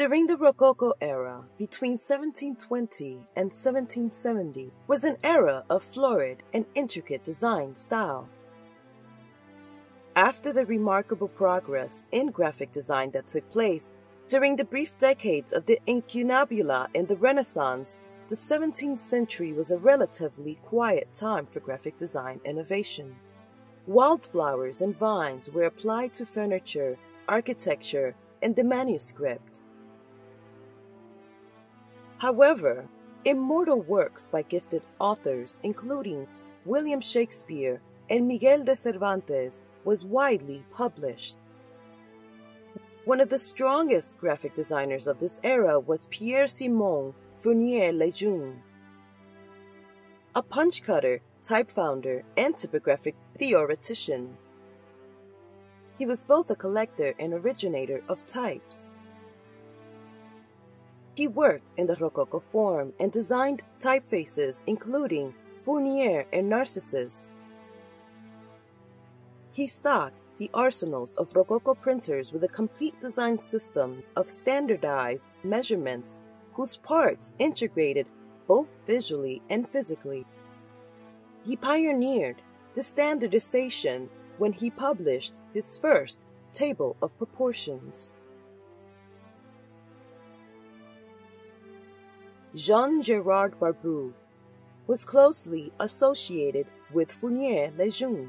During the Rococo era, between 1720 and 1770, was an era of florid and intricate design style. After the remarkable progress in graphic design that took place during the brief decades of the incunabula and the Renaissance, the 17th century was a relatively quiet time for graphic design innovation. Wildflowers and vines were applied to furniture, architecture, and the manuscript. However, immortal works by gifted authors, including William Shakespeare and Miguel de Cervantes, was widely published. One of the strongest graphic designers of this era was Pierre Simon Fournier Lejeune, a punch cutter, type founder, and typographic theoretician. He was both a collector and originator of types. He worked in the Rococo form and designed typefaces including Fournier and Narcissus. He stocked the arsenals of Rococo printers with a complete design system of standardized measurements whose parts integrated both visually and physically. He pioneered the standardization when he published his first table of proportions. Jean Gerard Barbude was closely associated with Fournier Lejeune.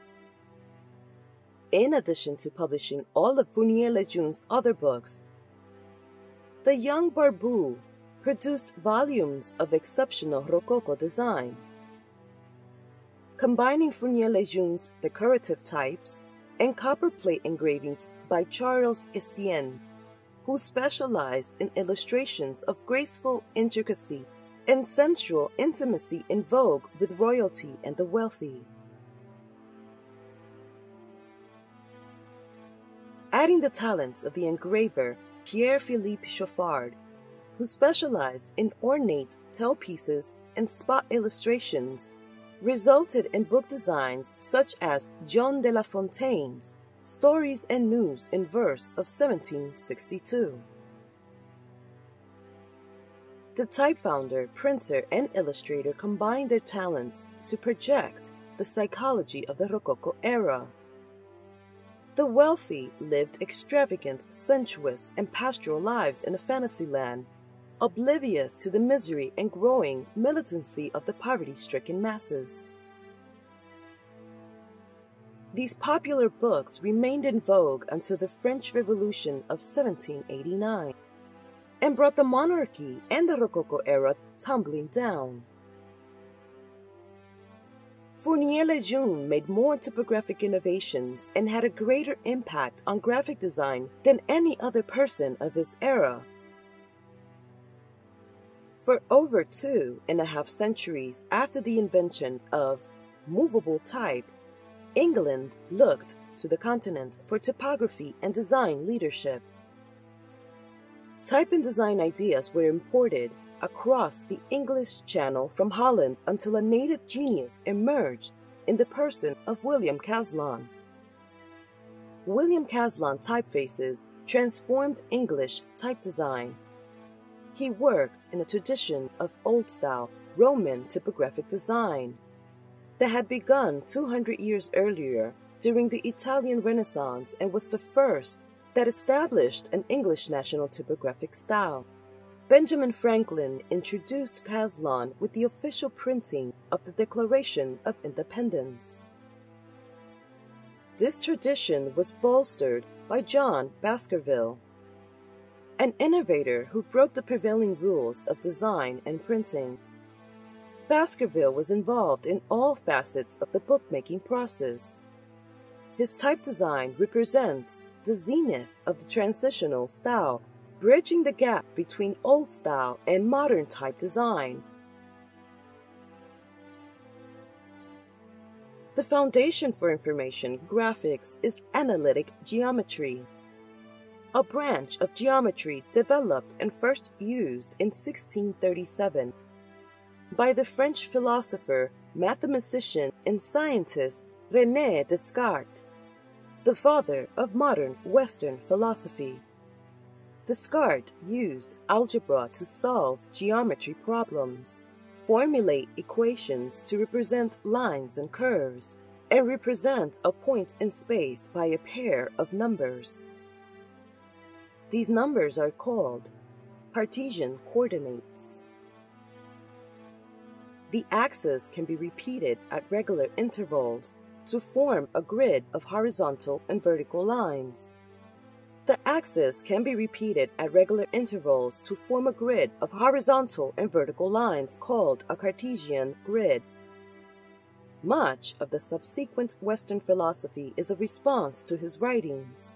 In addition to publishing all of Fournier Lejeune's other books, the young Barbude produced volumes of exceptional Rococo design. Combining Fournier Lejeune's decorative types and copperplate engravings by Charles Estienne who specialized in illustrations of graceful intricacy and sensual intimacy in vogue with royalty and the wealthy. Adding the talents of the engraver Pierre Philippe Choffard, who specialized in ornate tailpieces and spot illustrations, resulted in book designs such as John de La Fontaine's Stories and News in Verse of 1762. The type founder, printer, and illustrator combined their talents to project the psychology of the Rococo era. The wealthy lived extravagant, sensuous, and pastoral lives in a fantasy land, oblivious to the misery and growing militancy of the poverty stricken masses. These popular books remained in vogue until the French Revolution of 1789 and brought the monarchy and the Rococo era tumbling down. Fournier Lejeune made more typographic innovations and had a greater impact on graphic design than any other person of his era. For over two and a half centuries after the invention of movable type, England looked to the continent for typography and design leadership. Type and design ideas were imported across the English Channel from Holland until a native genius emerged in the person of William Caslon. William Caslon typefaces transformed English type design. He worked in a tradition of old style Roman typographic design that had begun 200 years earlier during the Italian Renaissance and was the first that established an English national typographic style. Benjamin Franklin introduced Caslon with the official printing of the Declaration of Independence. This tradition was bolstered by John Baskerville, an innovator who broke the prevailing rules of design and printing. Baskerville was involved in all facets of the bookmaking process. His type design represents the zenith of the transitional style, bridging the gap between old style and modern type design. The foundation for information graphics is analytic geometry, a branch of geometry developed and first used in 1637 by the French philosopher, mathematician, and scientist René Descartes, the father of modern Western philosophy. Descartes used algebra to solve geometry problems, formulate equations to represent lines and curves, and represent a point in space by a pair of numbers. These numbers are called Cartesian coordinates. The axis can be repeated at regular intervals to form a grid of horizontal and vertical lines. The axis can be repeated at regular intervals to form a grid of horizontal and vertical lines called a Cartesian grid. Much of the subsequent Western philosophy is a response to his writings.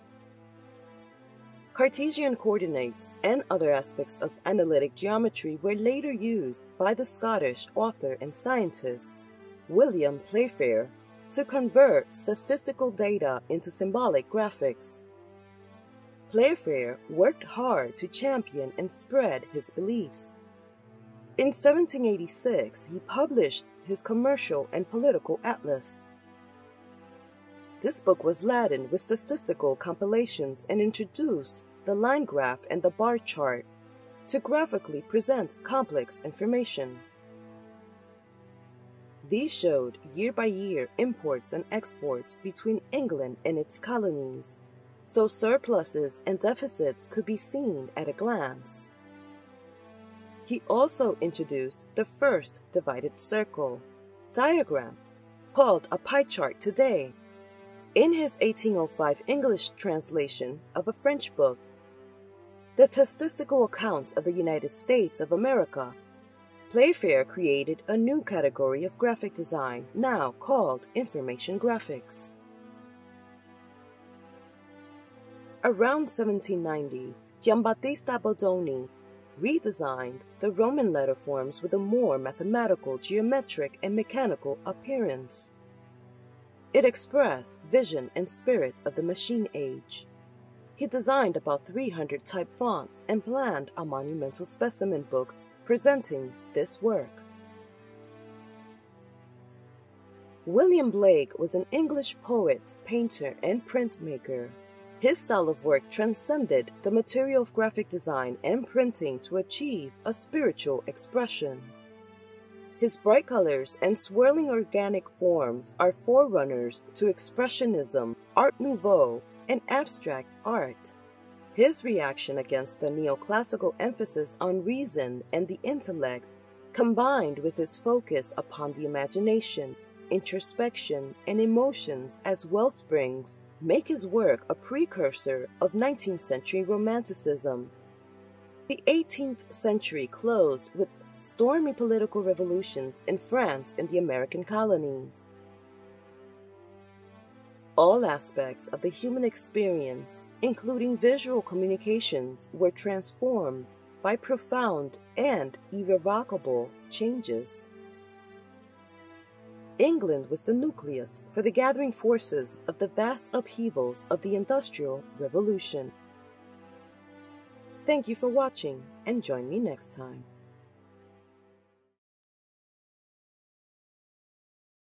Cartesian coordinates and other aspects of analytic geometry were later used by the Scottish author and scientist William Playfair to convert statistical data into symbolic graphics. Playfair worked hard to champion and spread his beliefs. In 1786, he published his commercial and political atlas. This book was laden with statistical compilations and introduced the line graph and the bar chart to graphically present complex information. These showed year by year imports and exports between England and its colonies, so surpluses and deficits could be seen at a glance. He also introduced the first divided circle diagram, called a pie chart today, in his 1805 English translation of a French book, The Statistical Account of the United States of America. Playfair created a new category of graphic design, now called information graphics. Around 1790, Giambattista Bodoni redesigned the Roman letter forms with a more mathematical, geometric, and mechanical appearance. It expressed vision and spirit of the machine age. He designed about 300 type fonts and planned a monumental specimen book presenting this work. William Blake was an English poet, painter, and printmaker. His style of work transcended the material of graphic design and printing to achieve a spiritual expression. His bright colors and swirling organic forms are forerunners to Expressionism, Art Nouveau, and abstract art. His reaction against the neoclassical emphasis on reason and the intellect, combined with his focus upon the imagination, introspection, and emotions as wellsprings make his work a precursor of 19th century Romanticism. The 18th century closed with stormy political revolutions in France and the American colonies. All aspects of the human experience, including visual communications, were transformed by profound and irrevocable changes. England was the nucleus for the gathering forces of the vast upheavals of the Industrial Revolution. Thank you for watching and join me next time.